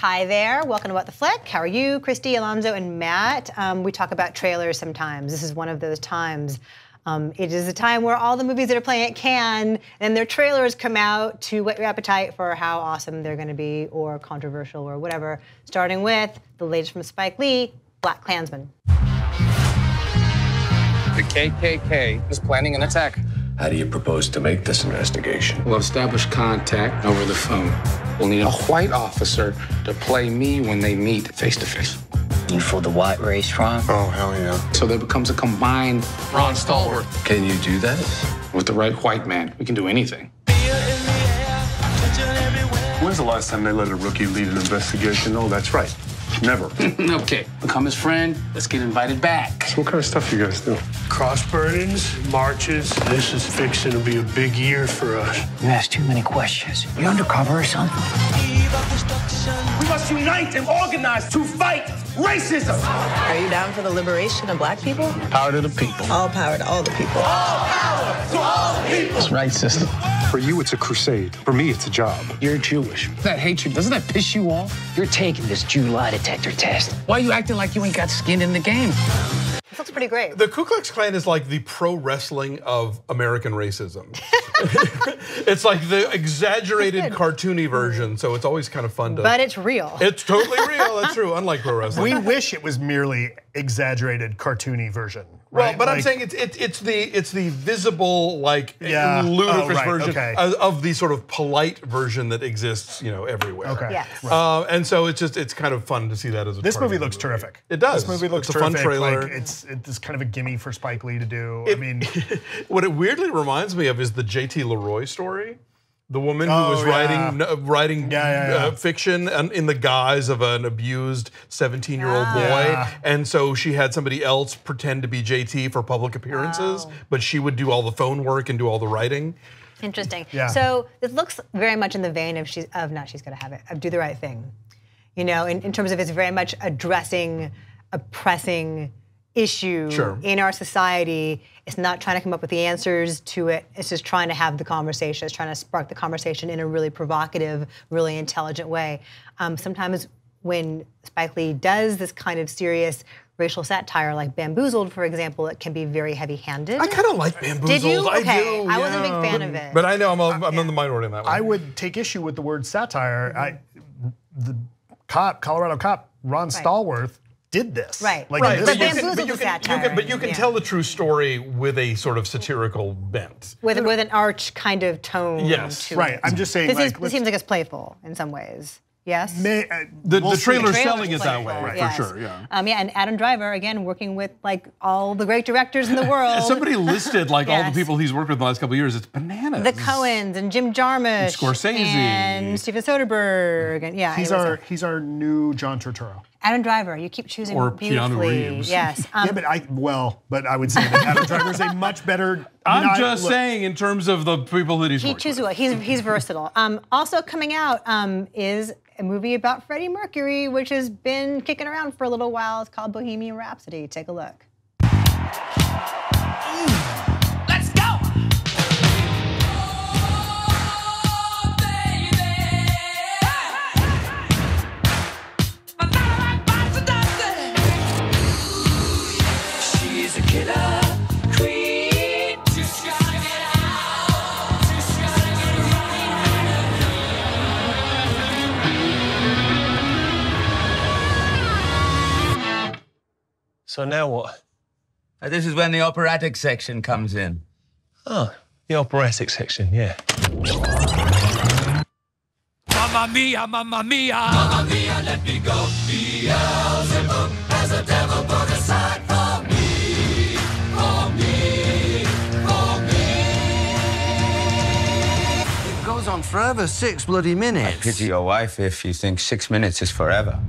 Hi there, welcome to What the Flick. How are you? Christy, Alonso, and Matt. Um, we talk about trailers sometimes. This is one of those times. Um, it is a time where all the movies that are playing at Cannes and their trailers come out to whet your appetite for how awesome they're going to be or controversial or whatever. Starting with the latest from Spike Lee, BlacKkKlansman. The KKK is planning an attack. How do you propose to make this investigation? We'll establish contact over the phone. We'll need a white officer to play me when they meet face to face. You for the white race, Ron? Oh, hell yeah. So there becomes a combined Ron Stallworth. Can you do that? With the right white man, we can do anything. When's the last time they let a rookie lead an investigation? Oh, that's right. Never. okay, become his friend. Let's get invited back. So what kind of stuff you guys do? Cross burnings, marches. This is fixing to be a big year for us. You ask too many questions. You undercover or something? We must unite and organize to fight racism. Are you down for the liberation of black people? Power to the people. All power to all the people. All power to all the people. That's right, sister. For you, it's a crusade. For me, it's a job. You're Jewish. That hatred, doesn't that piss you off? You're taking this Jew lie detector test. Why are you acting like you ain't got skin in the game? This looks pretty great. The Ku Klux Klan is like the pro wrestling of American racism. it's like the exaggerated cartoony version, so it's always kind of fun to. but it's real. it's totally real. That's true. Unlike pro wrestling. We wish it was merely exaggerated, cartoony version. Well, right? but I'm saying it's it's it's the it's the visible like Yeah. ludicrous Oh, right, version okay. of, of the sort of polite version that exists, you know, everywhere. Okay. Yes. Uh, and so it's just it's kind of fun to see that as a This part of movie the looks terrific. It does. This movie looks it's a fun terrific. trailer. Like, it's it's kind of a gimme for Spike Lee to do. It- I mean, what it weirdly reminds me of is the J.T. Leroy story. The woman who Oh, was yeah. writing uh, writing Yeah, yeah, yeah. Uh, fiction and in the guise of an abused 17 year old Ah. boy, Yeah. and so she had somebody else pretend to be JT for public appearances, Oh. but she would do all the phone work and do all the writing. Interesting. Yeah. So it looks very much in the vein of she's of not she's gonna have it of do the right thing. You know, in, in terms of it's very much addressing a pressing issue Sure. in our society. It's not trying to come up with the answers to it. It's just trying to have the conversation. It's trying to spark the conversation in a really provocative, really intelligent way. Um, sometimes when Spike Lee does this kind of serious racial satire, like Bamboozled, for example, it can be very heavy-handed. I kind of like Bamboozled. Did you? I Okay. do. I wasn't a big yeah. fan of it. But I know I'm, a, I'm in the minority on that one. I would take issue with the word satire. I, the cop, Colorado cop, Ron Stallworth, did this. Right. Like Right, this but was- Bamboozled's but you a can, you can, but you can yeah. tell the true story with a sort of satirical bent. with with an arch kind of tone. Yes. to right. it. I'm just saying. This, like, is, this seems like it's playful in some ways. Yes. may- uh, The, we'll the see. trailer's Trailer's selling it that playful, way, yes. for sure. Yeah. Um, yeah, and Adam Driver again working with like all the great directors in the world. Somebody listed like all the people he's worked with in the last couple of years. It's bananas. the Coens and Jim Jarmusch, Scorsese. and Steven Soderbergh, and yeah, He's anyways, our he's our new John Turturro. Adam Driver. You keep choosing Or Keanu beautifully. Reeves. Yes. Um, yeah, but I well, but I would say that Adam Driver is a much better. I'm you know, I- just look, saying, in terms of the people that he's he worked chooses with. well. He's he's versatile. Um, also coming out um, is a movie about Freddie Mercury, which has been kicking around for a little while. It's called Bohemian Rhapsody. Take a look. So now what? Uh, This is when the operatic section comes in. Oh, the operatic section, yeah. Mamma mia, mamma mia. Mamma mia, let me go. Beelzebub has a devil put aside for me. For me. For me. It goes on forever, six bloody minutes. pity your wife if you think six minutes is forever.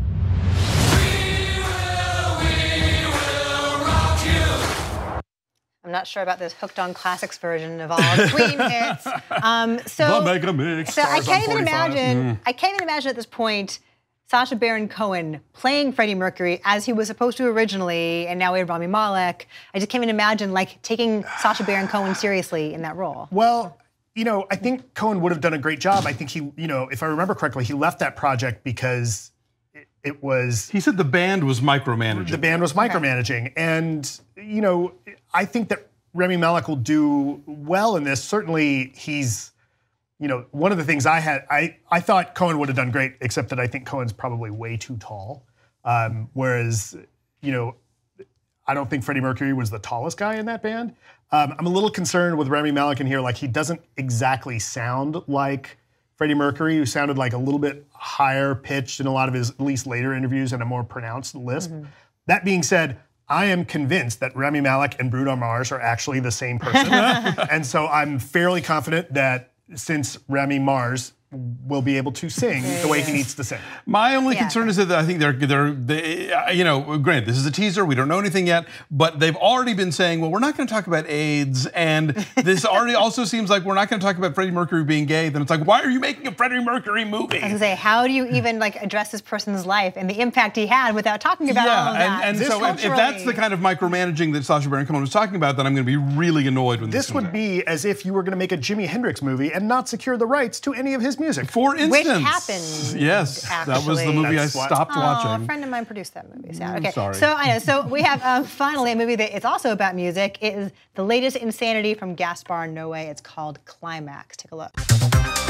I'm not sure about this hooked on classics version of all the Queen hits. Um, so, The Mega Mix. so I can't even 45. imagine. Mm. I can't even imagine at this point. Sacha Baron Cohen playing Freddie Mercury as he was supposed to originally, and now we have Rami Malek. I just can't even imagine like taking Sacha Baron Cohen seriously in that role. Well, you know, I think Cohen would have done a great job. I think he, you know, if I remember correctly, he left that project because it was He said the band was micromanaging. the band was micromanaging. And, you know, I think that Rami Malek will do well in this. Certainly, he's, you know, one of the things I had, I, I thought Cohen would have done great, except that I think Cohen's probably way too tall. Um, whereas, you know, I don't think Freddie Mercury was the tallest guy in that band. Um, I'm a little concerned with Rami Malek in here. Like, he doesn't exactly sound like Freddie Mercury, who sounded like a little bit higher pitched in a lot of his, at least later interviews, and a more pronounced lisp. That being said, I am convinced that Rami Malek and Bruno Mars are actually the same person. and so I'm fairly confident that since Remy Mars will be able to sing the way he needs to sing. My only Yeah. concern is that I think they're they're they, uh, you know granted this is a teaser we don't know anything yet but they've already been saying well we're not going to talk about AIDS and this already also seems like we're not going to talk about Freddie Mercury being gay then it's like why are you making a Freddie Mercury movie I was say, how do you even like address this person's life and the impact he had without talking about all of that? and, and so if, if that's the kind of micromanaging that Sacha Baron Cohen was talking about then I'm going to be really annoyed when this, This would be as if you were going to make a Jimi Hendrix movie and not secure the rights to any of his music. for instance Which happened, yes that was the actually. movie I That's what- stopped Oh, watching a friend of mine produced that movie. So, okay. sorry. So I know. So we have um, finally a movie that is also about music. It is the latest insanity from Gaspar Noé. It's called Climax. Take a look.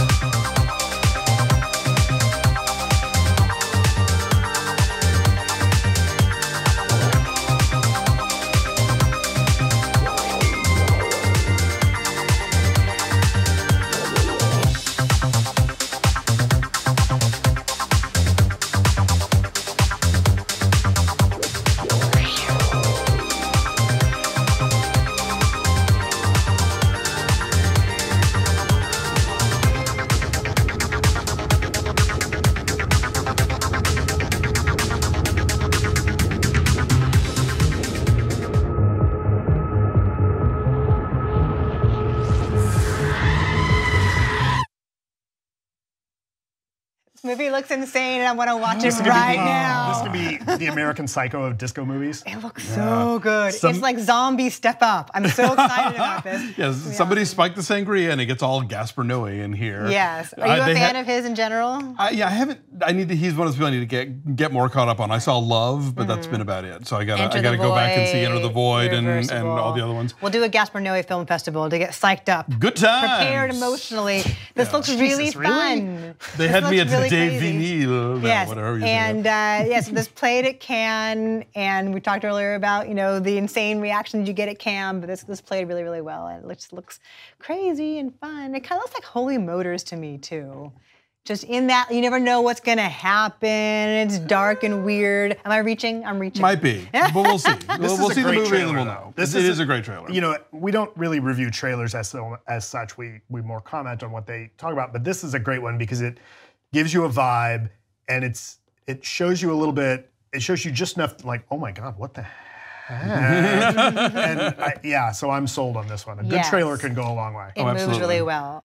Movie looks insane, and I want to watch it This is gonna right be, now. This is going to be the American Psycho of disco movies. It looks so good. Some- it's like zombie step up. I'm so excited about this. yes somebody spiked the sangria and it gets all Gaspar Noé in here Yes. Are you a fan ha- of his in general? I, yeah, I haven't. I need to. He's one of those people I need to get get more caught up on. I saw Love, but that's been about it. So I gotta Mm-hmm. Enter I gotta the go back and see Enter the Void, Void and, and all the other ones. We'll do a Gaspar Noé Film Festival to get psyched up. Good times. Prepared emotionally. This looks really Jesus, really? fun. They This had me at looks really Dave crazy. Vinil. No, Yes, whatever and uh, yes, this played at Cannes, and we talked earlier about you know the insane reactions you get at Cannes, but this this played really really well. and It just looks crazy and fun. It kind of looks like Holy Motors to me too. Just in that you never know what's gonna happen. It's dark and weird. Am I reaching? I'm reaching. Might be, but we'll see. we'll we'll see the great movie and trailer, we'll know. This It is is a- a great trailer. You know, we don't really review trailers as as such. We we more comment on what they talk about. But this is a great one because it gives you a vibe and it's it shows you a little bit. It shows you just enough like, oh my god, what the heck? and I, yeah, so I'm sold on this one. A good Yes. trailer can go a long way. it oh, moves absolutely. really well.